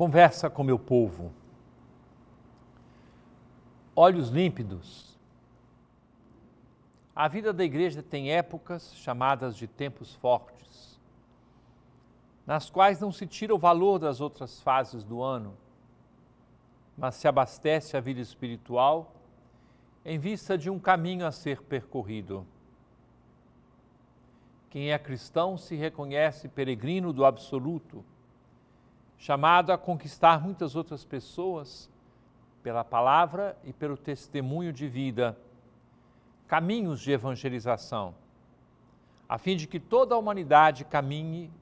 Conversa com meu povo. Olhos límpidos. A vida da igreja tem épocas chamadas de tempos fortes, nas quais não se tira o valor das outras fases do ano, mas se abastece a vida espiritual em vista de um caminho a ser percorrido. Quem é cristão se reconhece peregrino do absoluto, chamado a conquistar muitas outras pessoas pela palavra e pelo testemunho de vida, caminhos de evangelização, a fim de que toda a humanidade caminhe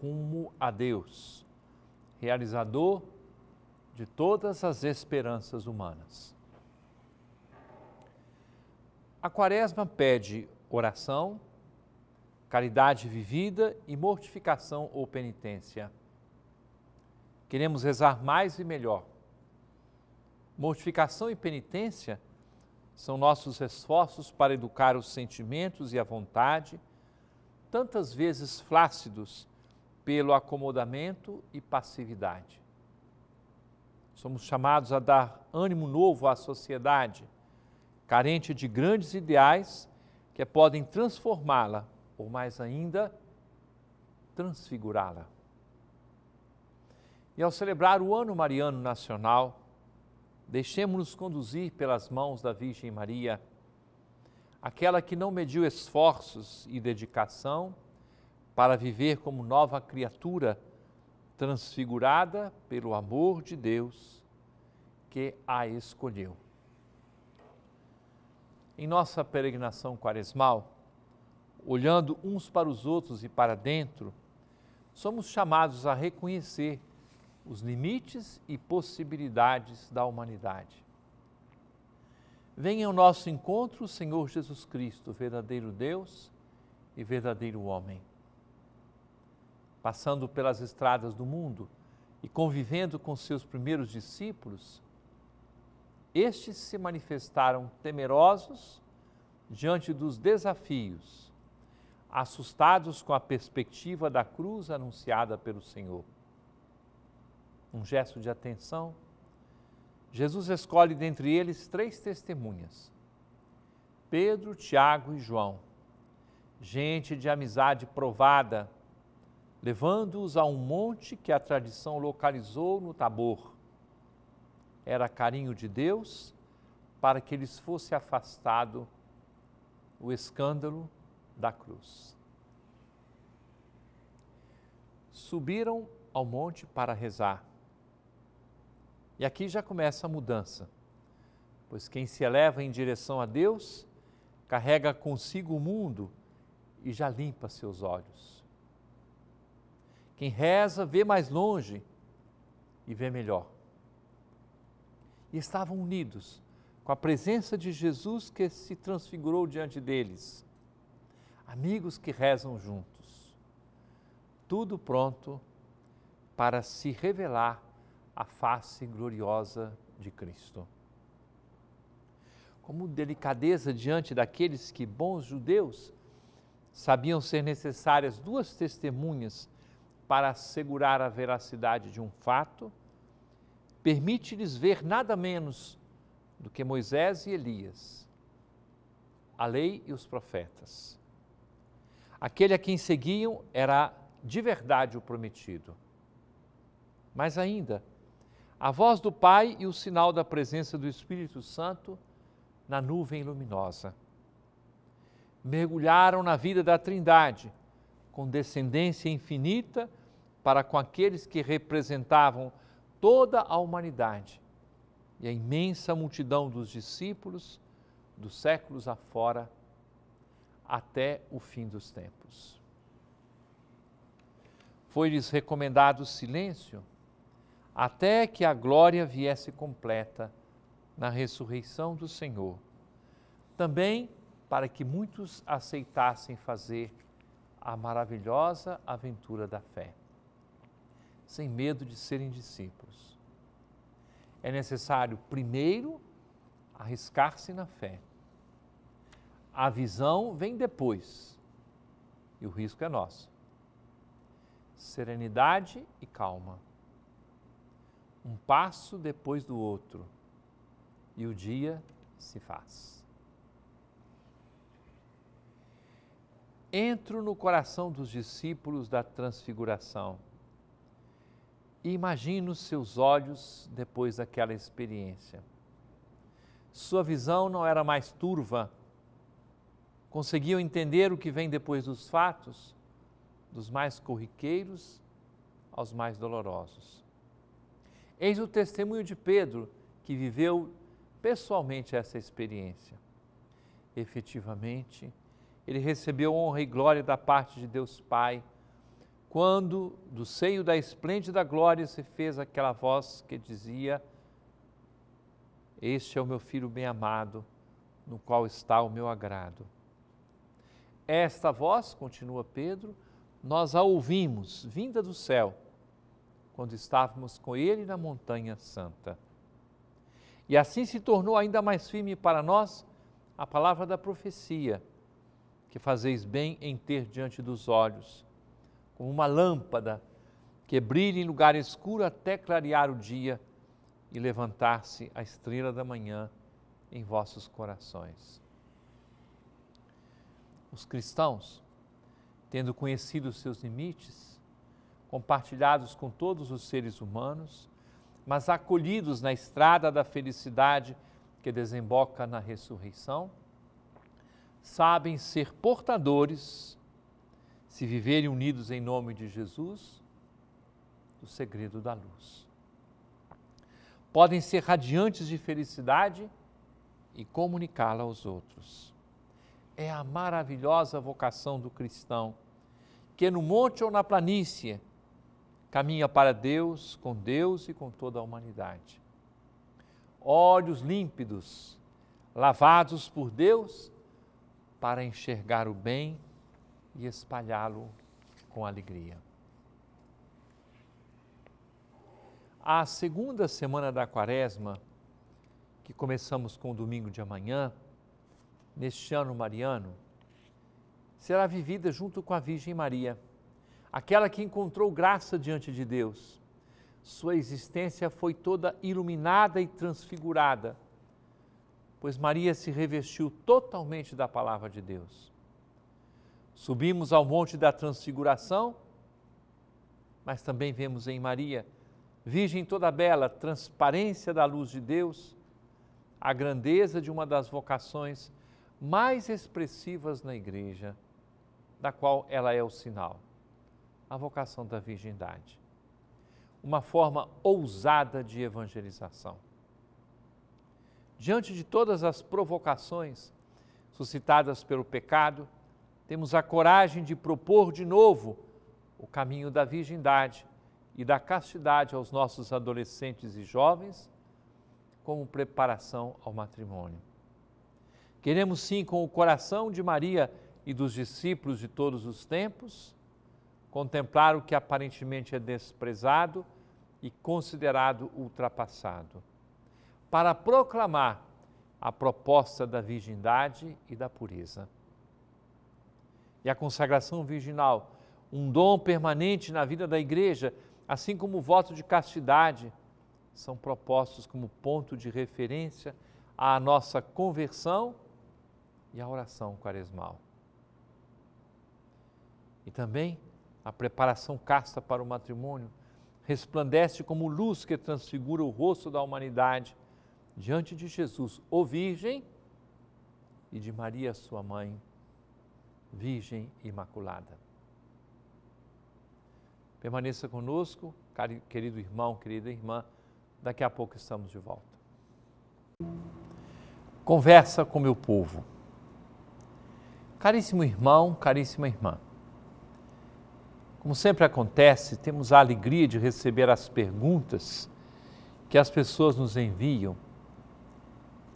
rumo a Deus, realizador de todas as esperanças humanas. A Quaresma pede oração, caridade vivida e mortificação ou penitência. Queremos rezar mais e melhor. Mortificação e penitência são nossos esforços para educar os sentimentos e a vontade, tantas vezes flácidos pelo acomodamento e passividade. Somos chamados a dar ânimo novo à sociedade, carente de grandes ideais que podem transformá-la ou mais ainda, transfigurá-la. E ao celebrar o Ano Mariano Nacional, deixemos-nos conduzir pelas mãos da Virgem Maria, aquela que não mediu esforços e dedicação para viver como nova criatura, transfigurada pelo amor de Deus que a escolheu. Em nossa peregrinação quaresmal, olhando uns para os outros e para dentro, somos chamados a reconhecer os limites e possibilidades da humanidade. Venha ao nosso encontro o Senhor Jesus Cristo, verdadeiro Deus e verdadeiro homem. Passando pelas estradas do mundo e convivendo com seus primeiros discípulos, estes se manifestaram temerosos diante dos desafios assustados com a perspectiva da cruz anunciada pelo Senhor. Um gesto de atenção, Jesus escolhe dentre eles três testemunhas: Pedro, Tiago e João, gente de amizade provada, levando-os a um monte que a tradição localizou no Tabor. Era carinho de Deus para que lhes fosse afastado o escândalo da cruz. Subiram ao monte para rezar. E aqui já começa a mudança, pois quem se eleva em direção a Deus carrega consigo o mundo e já limpa seus olhos. Quem reza vê mais longe e vê melhor. E estavam unidos com a presença de Jesus que se transfigurou diante deles amigos que rezam juntos. Tudo pronto para se revelar a face gloriosa de Cristo. Como delicadeza diante daqueles que, bons judeus, sabiam ser necessárias duas testemunhas para assegurar a veracidade de um fato, permite-lhes ver nada menos do que Moisés e Elias, a lei e os profetas. Aquele a quem seguiam era de verdade o prometido. Mas ainda, a voz do Pai e o sinal da presença do Espírito Santo na nuvem luminosa. Mergulharam na vida da Trindade, com descendência infinita para com aqueles que representavam toda a humanidade e a imensa multidão dos discípulos dos séculos afora até o fim dos tempos. Foi-lhes recomendado silêncio até que a glória viesse completa na ressurreição do Senhor. Também para que muitos aceitassem fazer a maravilhosa aventura da fé, sem medo de serem discípulos. É necessário, primeiro, arriscar-se na fé a visão vem depois e o risco é nosso. Serenidade e calma. Um passo depois do outro, e o dia se faz. Entro no coração dos discípulos da Transfiguração e imagino seus olhos depois daquela experiência. Sua visão não era mais turva, conseguiam entender o que vem depois dos fatos, dos mais corriqueiros aos mais dolorosos. Eis o testemunho de Pedro, que viveu pessoalmente essa experiência. Efetivamente, ele recebeu honra e glória da parte de Deus Pai quando do seio da esplêndida glória se fez aquela voz que dizia: Este é o meu filho bem-amado, no qual está o meu agrado. Esta voz, continua Pedro, nós a ouvimos vinda do céu, quando estávamos com ele na Montanha Santa. E assim se tornou ainda mais firme para nós a palavra da profecia, que fazeis bem em ter diante dos olhos como uma lâmpada que brilha em lugar escuro até clarear o dia e levantar-se a estrela da manhã em vossos corações. Os cristãos, tendo conhecido os seus limites, compartilhados com todos os seres humanos, mas acolhidos na estrada da felicidade que desemboca na ressurreição, sabem ser portadores se viverem unidos em nome de Jesus, do segredo da luz. Podem ser radiantes de felicidade e comunicá-la aos outros. É a maravilhosa vocação do cristão, que no monte ou na planície caminha para Deus, com Deus e com toda a humanidade. Olhos límpidos, lavados por Deus, para enxergar o bem e espalhá-lo com alegria. A segunda semana da quaresma, que começamos com o domingo de amanhã, neste ano mariano, será vivida junto com a Virgem Maria, aquela que encontrou graça diante de Deus. Sua existência foi toda iluminada e transfigurada, pois Maria se revestiu totalmente da palavra de Deus. Subimos ao Monte da Transfiguração, mas também vemos em Maria, Virgem toda bela, transparência da luz de Deus, a grandeza de uma das vocações mais expressivas na Igreja, da qual ela é o sinal, a vocação da virgindade. Uma forma ousada de evangelização. Diante de todas as provocações suscitadas pelo pecado, temos a coragem de propor de novo o caminho da virgindade e da castidade aos nossos adolescentes e jovens, como preparação ao matrimônio. Queremos sim, com o coração de Maria e dos discípulos de todos os tempos, contemplar o que aparentemente é desprezado e considerado ultrapassado, para proclamar a proposta da virgindade e da pureza e a consagração virginal, um dom permanente na vida da igreja, assim como o voto de castidade, são propostos como ponto de referência à nossa conversão e à oração quaresmal. E também a preparação casta para o matrimônio resplandece como luz que transfigura o rosto da humanidade diante de Jesus, o Virgem, e de Maria, sua mãe Virgem Imaculada. Permaneça conosco, querido irmão, querida irmã, daqui a pouco estamos de volta. Conversa com meu povo. Caríssimo irmão, caríssima irmã, como sempre acontece, temos a alegria de receber as perguntas que as pessoas nos enviam.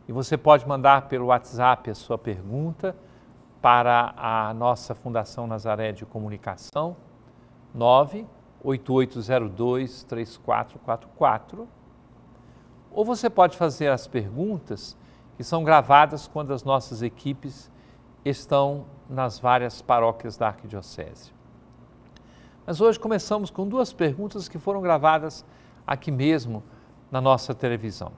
E você pode mandar pelo WhatsApp a sua pergunta para a nossa Fundação Nazaré de Comunicação, 98802 3444. Ou você pode fazer as perguntas que são gravadas quando as nossas equipes estão nas várias paróquias da Arquidiocese. Mas hoje começamos com duas perguntas que foram gravadas aqui mesmo na nossa televisão.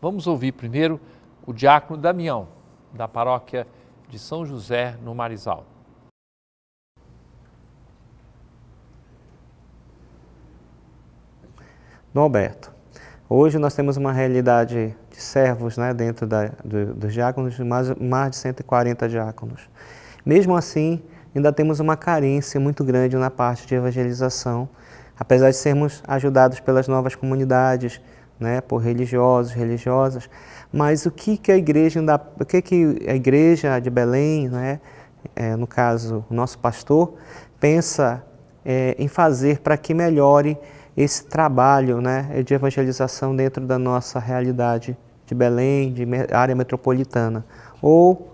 Vamos ouvir primeiro o diácono Damião, da paróquia de São José, no Marizal. Dom Alberto, hoje nós temos uma realidade de servos né, dentro da, do, dos diáconos, mais, mais de 140 diáconos. Mesmo assim, ainda temos uma carência muito grande na parte de evangelização, apesar de sermos ajudados pelas novas comunidades, né, por religiosos, religiosas, mas o que, que a igreja ainda, o que, que a igreja de Belém, né, é, no caso o nosso pastor, pensa é, em fazer para que melhore esse trabalho né, de evangelização dentro da nossa realidade de Belém, de área metropolitana, ou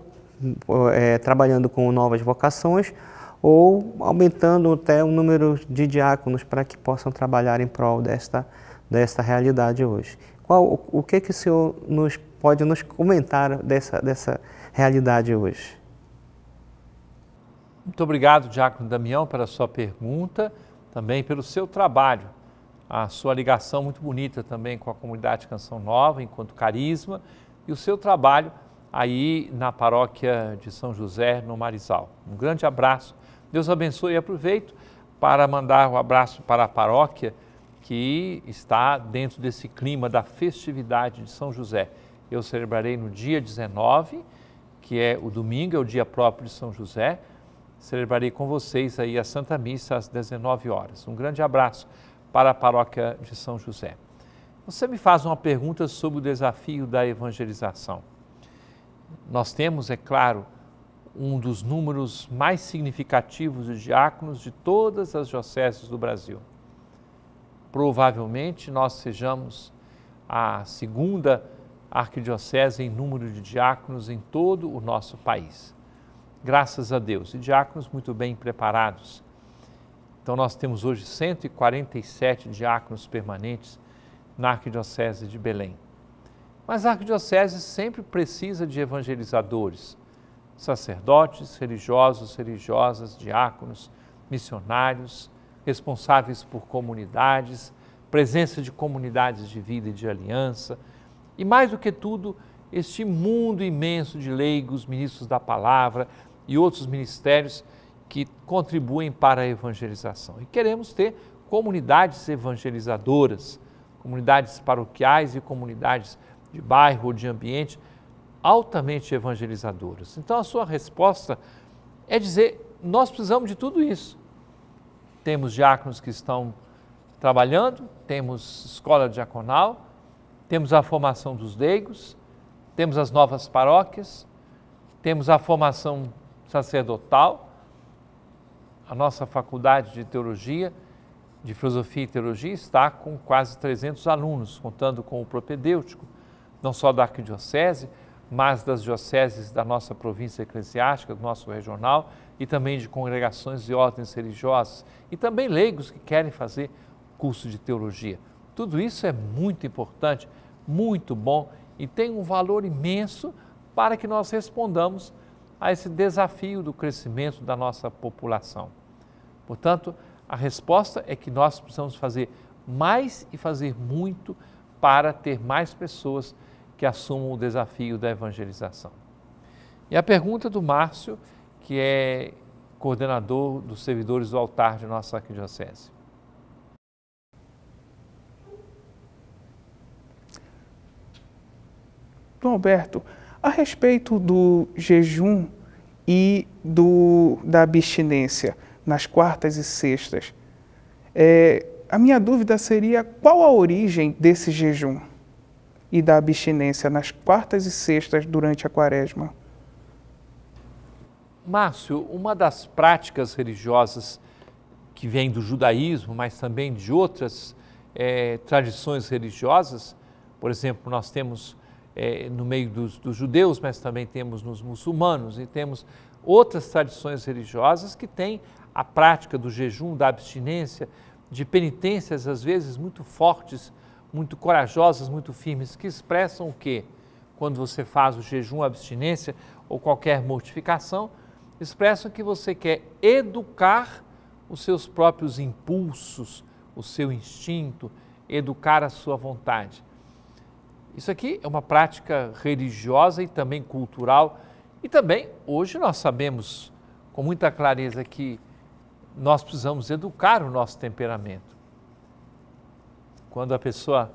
é, trabalhando com novas vocações, ou aumentando até o número de diáconos para que possam trabalhar em prol desta, desta realidade hoje. Qual, o que, que o senhor nos, pode nos comentar dessa, dessa realidade hoje? Muito obrigado, Diácono Damião, pela sua pergunta, também pelo seu trabalho a sua ligação muito bonita também com a comunidade Canção Nova, enquanto carisma, e o seu trabalho aí na paróquia de São José, no Marizal. Um grande abraço, Deus abençoe e aproveito para mandar um abraço para a paróquia que está dentro desse clima da festividade de São José. Eu celebrarei no dia 19, que é o domingo, é o dia próprio de São José. Celebrarei com vocês aí a Santa Missa às 19 horas. Um grande abraço para a paróquia de São José. Você me faz uma pergunta sobre o desafio da evangelização. Nós temos, é claro, um dos números mais significativos de diáconos de todas as dioceses do Brasil. Provavelmente nós sejamos a segunda arquidiocese em número de diáconos em todo o nosso país. Graças a Deus. E diáconos muito bem preparados então, nós temos hoje 147 diáconos permanentes na Arquidiocese de Belém. Mas a Arquidiocese sempre precisa de evangelizadores, sacerdotes, religiosos, religiosas, diáconos, missionários, responsáveis por comunidades, presença de comunidades de vida e de aliança, e mais do que tudo, este mundo imenso de leigos, ministros da palavra e outros ministérios que contribuem para a evangelização. E queremos ter comunidades evangelizadoras, comunidades paroquiais e comunidades de bairro ou de ambiente altamente evangelizadoras. Então a sua resposta é dizer: nós precisamos de tudo isso. Temos diáconos que estão trabalhando, temos escola diaconal, temos a formação dos leigos, temos as novas paróquias, temos a formação sacerdotal a nossa faculdade de teologia, de filosofia e teologia, está com quase 300 alunos, contando com o propedêutico, não só da arquidiocese, mas das dioceses da nossa província eclesiástica, do nosso regional, e também de congregações e ordens religiosas, e também leigos que querem fazer curso de teologia. Tudo isso é muito importante, muito bom e tem um valor imenso para que nós respondamos a esse desafio do crescimento da nossa população. Portanto, a resposta é que nós precisamos fazer mais e fazer muito para ter mais pessoas que assumam o desafio da evangelização. E a pergunta do Márcio, que é coordenador dos servidores do altar de nossa arquidiocese. Dom Alberto, a respeito do jejum e do, da abstinência, nas quartas e sextas. É, a minha dúvida seria qual a origem desse jejum e da abstinência nas quartas e sextas durante a quaresma? Márcio, uma das práticas religiosas que vem do judaísmo, mas também de outras é, tradições religiosas, por exemplo, nós temos é, no meio dos, dos, judeus, mas também temos nos muçulmanos e temos outras tradições religiosas que têm a prática do jejum, da abstinência, de penitências às vezes muito fortes, muito corajosas, muito firmes, que expressam o quê? Quando você faz o jejum, abstinência ou qualquer mortificação, expressam que você quer educar os seus próprios impulsos, o seu instinto, educar a sua vontade. Isso aqui é uma prática religiosa e também cultural. E também, hoje, nós sabemos com muita clareza que nós precisamos educar o nosso temperamento. Quando a pessoa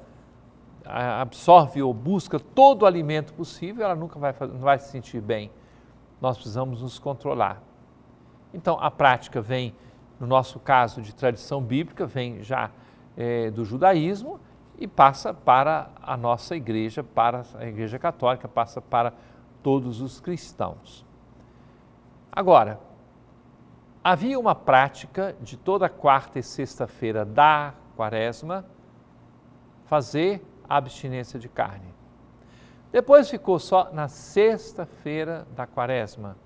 absorve ou busca todo o alimento possível, ela nunca vai, não vai se sentir bem. Nós precisamos nos controlar. Então, a prática vem, no nosso caso de tradição bíblica, vem já é, do judaísmo e passa para a nossa igreja, para a igreja católica, passa para todos os cristãos. Agora, havia uma prática de toda quarta e sexta-feira da quaresma fazer a abstinência de carne. Depois ficou só na sexta-feira da quaresma.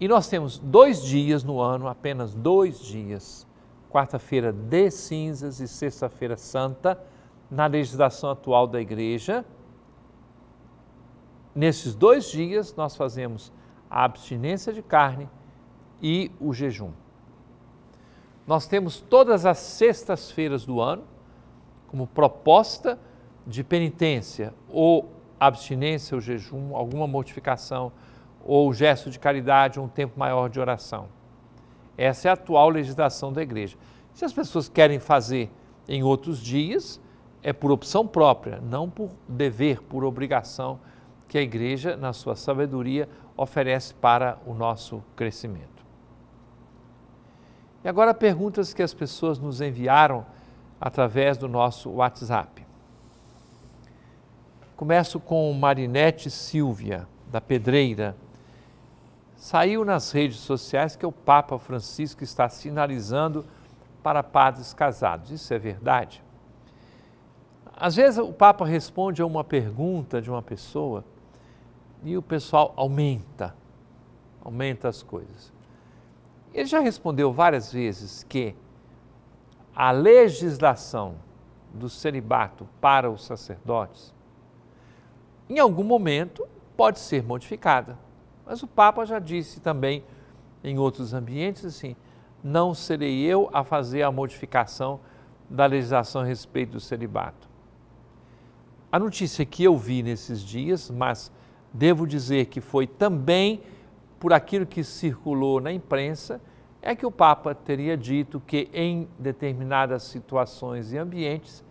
E nós temos dois dias no ano, apenas dois dias, quarta-feira de cinzas e sexta-feira santa, na legislação atual da igreja. Nesses dois dias, nós fazemos a abstinência de carne e o jejum. Nós temos todas as sextas-feiras do ano como proposta de penitência ou abstinência ou jejum, alguma mortificação ou gesto de caridade ou um tempo maior de oração. Essa é a atual legislação da igreja. Se as pessoas querem fazer em outros dias, é por opção própria, não por dever, por obrigação que a igreja, na sua sabedoria, oferece para o nosso crescimento. E agora perguntas que as pessoas nos enviaram através do nosso WhatsApp. Começo com Marinete Silvia, da Pedreira saiu nas redes sociais que o Papa Francisco está sinalizando para padres casados. Isso é verdade? Às vezes o Papa responde a uma pergunta de uma pessoa e o pessoal aumenta, aumenta as coisas. Ele já respondeu várias vezes que a legislação do celibato para os sacerdotes, em algum momento, pode ser modificada. Mas o Papa já disse também em outros ambientes assim: não serei eu a fazer a modificação da legislação a respeito do celibato. A notícia que eu vi nesses dias, mas devo dizer que foi também por aquilo que circulou na imprensa, é que o Papa teria dito que em determinadas situações e ambientes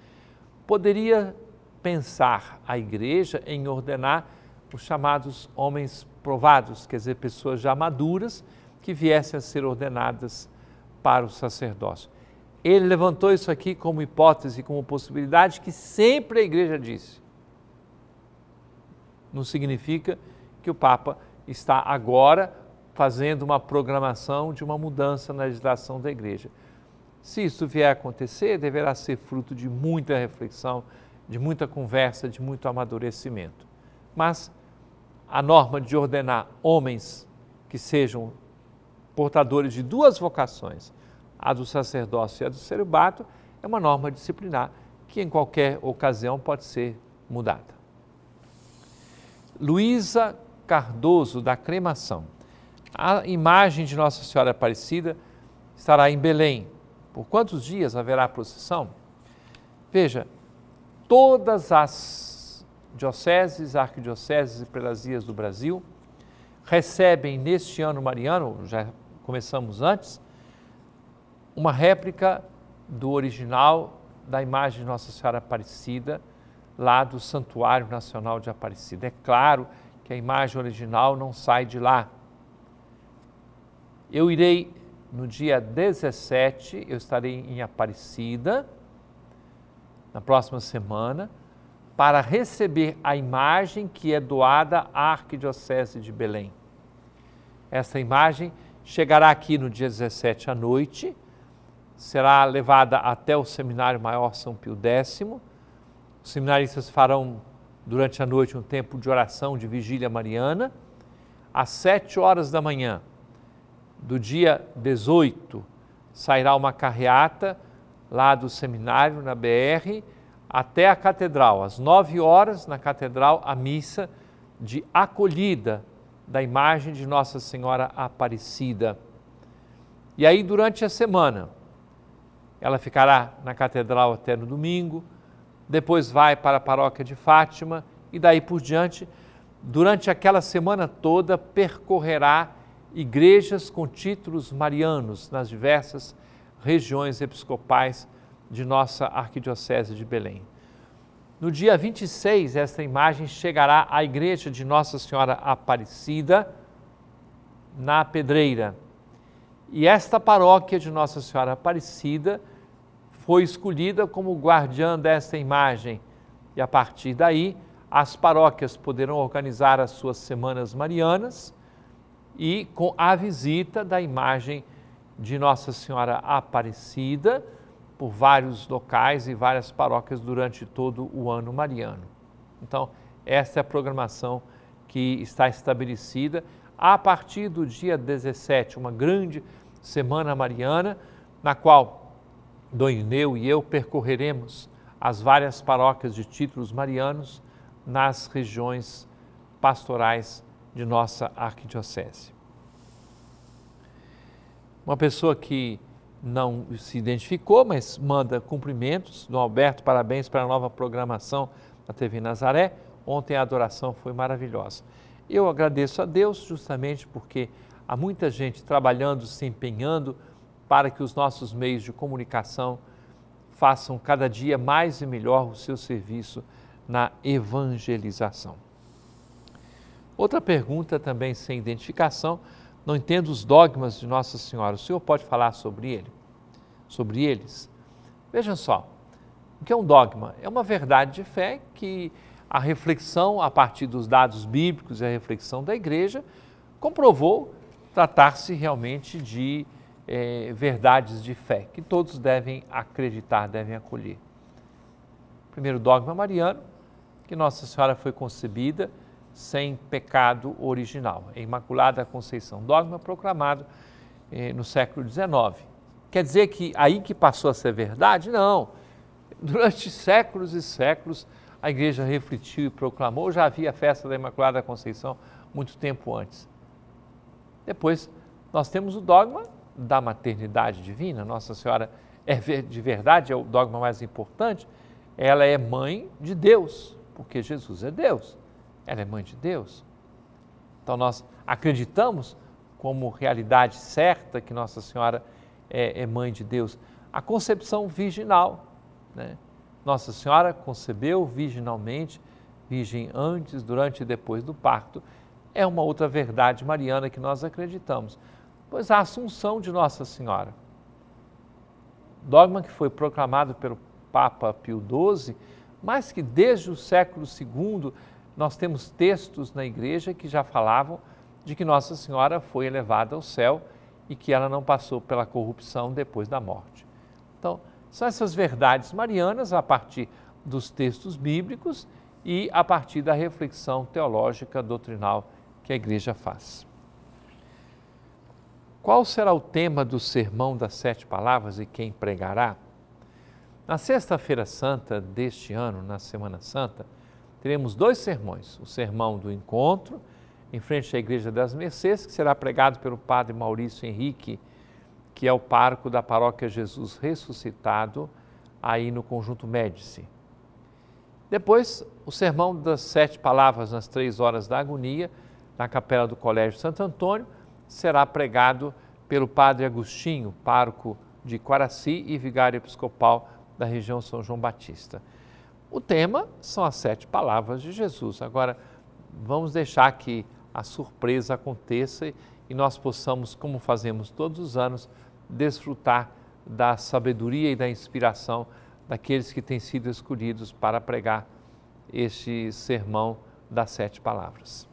poderia pensar a igreja em ordenar os chamados homens provados, quer dizer, pessoas já maduras que viessem a ser ordenadas para o sacerdócio. Ele levantou isso aqui como hipótese, como possibilidade que sempre a igreja disse. Não significa que o Papa está agora fazendo uma programação de uma mudança na legislação da igreja. Se isso vier a acontecer, deverá ser fruto de muita reflexão, de muita conversa, de muito amadurecimento. Mas a norma de ordenar homens que sejam portadores de duas vocações, a do sacerdócio e a do celibato, é uma norma disciplinar que em qualquer ocasião pode ser mudada. Luísa Cardoso, da cremação. A imagem de Nossa Senhora Aparecida estará em Belém. Por quantos dias haverá a procissão? Veja, todas as dioceses, arquidioceses e prelazias do Brasil recebem neste ano mariano, já começamos antes, uma réplica do original da imagem de Nossa Senhora Aparecida, lá do Santuário Nacional de Aparecida. É claro que a imagem original não sai de lá. Eu irei no dia 17, eu estarei em Aparecida, na próxima semana, para receber a imagem que é doada à Arquidiocese de Belém. Essa imagem chegará aqui no dia 17 à noite, será levada até o Seminário Maior São Pio X. Os seminaristas farão durante a noite um tempo de oração, de vigília mariana. Às sete horas da manhã do dia 18, sairá uma carreata lá do seminário, na BR, até a catedral, às nove horas, na catedral, a missa de acolhida da imagem de Nossa Senhora Aparecida. E aí, durante a semana, ela ficará na catedral até no domingo, depois vai para a paróquia de Fátima e daí por diante, durante aquela semana toda, percorrerá igrejas com títulos marianos nas diversas regiões episcopais de nossa Arquidiocese de Belém. No dia 26, esta imagem chegará à igreja de Nossa Senhora Aparecida, na Pedreira. E esta paróquia de Nossa Senhora Aparecida foi escolhida como guardiã desta imagem. E a partir daí, as paróquias poderão organizar as suas semanas marianas e com a visita da imagem de Nossa Senhora Aparecida por vários locais e várias paróquias durante todo o ano mariano. Então, essa é a programação que está estabelecida a partir do dia 17, uma grande semana mariana, na qual Dom Ineu e eu percorreremos as várias paróquias de títulos marianos nas regiões pastorais de nossa arquidiocese. Uma pessoa que não se identificou, mas manda cumprimentos. Dom Alberto, parabéns para a nova programação da TV Nazaré. Ontem a adoração foi maravilhosa. Eu agradeço a Deus justamente porque há muita gente trabalhando, se empenhando para que os nossos meios de comunicação façam cada dia mais e melhor o seu serviço na evangelização. Outra pergunta também sem identificação não entendo os dogmas de Nossa Senhora. O senhor pode falar sobre ele? Sobre eles? Vejam só, o que é um dogma? É uma verdade de fé que a reflexão a partir dos dados bíblicos e a reflexão da igreja comprovou tratar-se realmente de é, verdades de fé que todos devem acreditar, devem acolher. Primeiro dogma mariano, que Nossa Senhora foi concebida sem pecado original. É Imaculada Conceição, dogma proclamado eh, no século XIX. Quer dizer que aí que passou a ser verdade? Não. Durante séculos e séculos, a igreja refletiu e proclamou. Já havia a festa da Imaculada Conceição muito tempo antes. Depois, nós temos o dogma da maternidade divina. Nossa Senhora é de verdade, é o dogma mais importante. Ela é mãe de Deus, porque Jesus é Deus ela é mãe de Deus. Então nós acreditamos como realidade certa que Nossa Senhora é, é mãe de Deus. A concepção virginal, né? Nossa Senhora concebeu virginalmente, virgem antes, durante e depois do parto, é uma outra verdade mariana que nós acreditamos. Pois a Assunção de Nossa Senhora, dogma que foi proclamado pelo Papa Pio XII, mas que desde o século II nós temos textos na igreja que já falavam de que Nossa Senhora foi elevada ao céu e que ela não passou pela corrupção depois da morte. Então, são essas verdades marianas a partir dos textos bíblicos e a partir da reflexão teológica doutrinal que a igreja faz. Qual será o tema do sermão das sete palavras e quem pregará? Na Sexta-feira Santa deste ano, na Semana Santa, teremos dois sermões: o sermão do encontro, em frente à Igreja das Mercês, que será pregado pelo padre Maurício Henrique, que é o parco da paróquia Jesus Ressuscitado, aí no Conjunto Médici. Depois, o sermão das sete palavras nas três horas da agonia, na capela do Colégio Santo Antônio, será pregado pelo padre Agostinho, pároco de Quaraci e vigário episcopal da região São João Batista. O tema são as sete palavras de Jesus. Agora, vamos deixar que a surpresa aconteça e nós possamos, como fazemos todos os anos, desfrutar da sabedoria e da inspiração daqueles que têm sido escolhidos para pregar este sermão das sete palavras.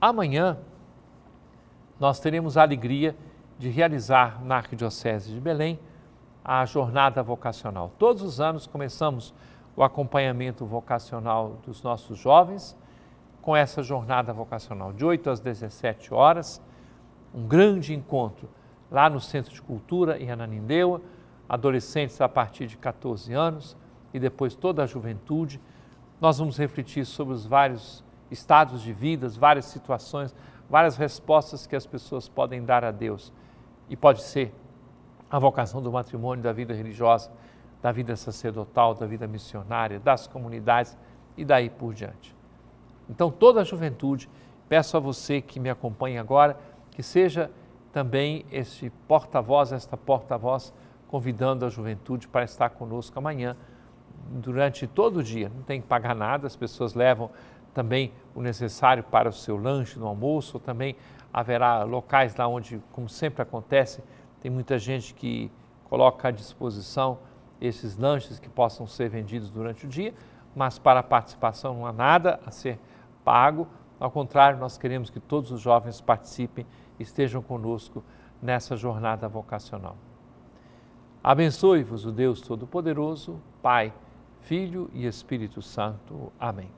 Amanhã, nós teremos a alegria de realizar na Arquidiocese de Belém a jornada vocacional. Todos os anos começamos o acompanhamento vocacional dos nossos jovens com essa jornada vocacional de 8 às 17 horas, um grande encontro lá no Centro de Cultura em Ananindeua, adolescentes a partir de 14 anos e depois toda a juventude. Nós vamos refletir sobre os vários estados de vidas, várias situações, várias respostas que as pessoas podem dar a Deus. E pode ser a vocação do matrimônio, da vida religiosa, da vida sacerdotal, da vida missionária, das comunidades e daí por diante. Então, toda a juventude, peço a você que me acompanhe agora, que seja também este porta-voz, esta porta-voz, convidando a juventude para estar conosco amanhã, durante todo o dia. Não tem que pagar nada, as pessoas levam também o necessário para o seu lanche no almoço, também haverá locais lá onde, como sempre acontece, tem muita gente que coloca à disposição esses lanches que possam ser vendidos durante o dia, mas para a participação não há nada a ser pago. Ao contrário, nós queremos que todos os jovens participem, estejam conosco nessa jornada vocacional. Abençoe-vos o Deus Todo-Poderoso, Pai, Filho e Espírito Santo. Amém.